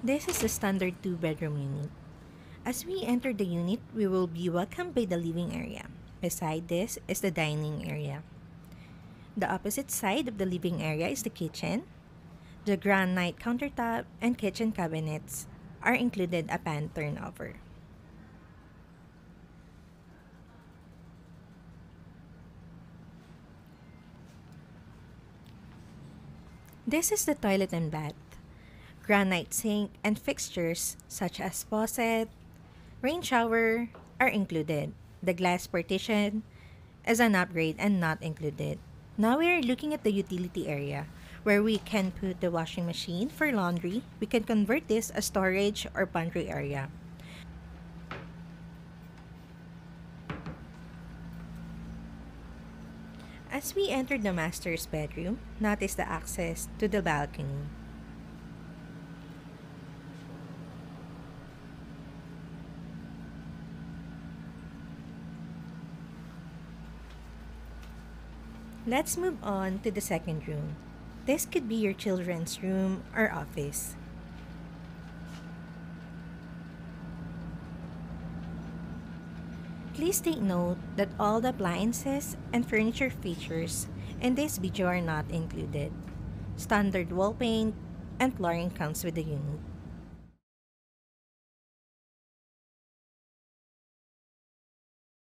This is the standard two bedroom unit. As we enter the unit, we will be welcomed by the living area. Beside this is the dining area. The opposite side of the living area is the kitchen. The granite countertop and kitchen cabinets are included upon turnover. This is the toilet and bath. Granite sink and fixtures such as faucet, rain shower are included. The glass partition is an upgrade and not included. Now we are looking at the utility area where we can put the washing machine for laundry. We can convert this a storage or pantry area. As we enter the master's bedroom, notice the access to the balcony. Let's move on to the second room. This could be your children's room or office. Please take note that all the appliances and furniture features in this video are not included. Standard wall paint and flooring comes with the unit.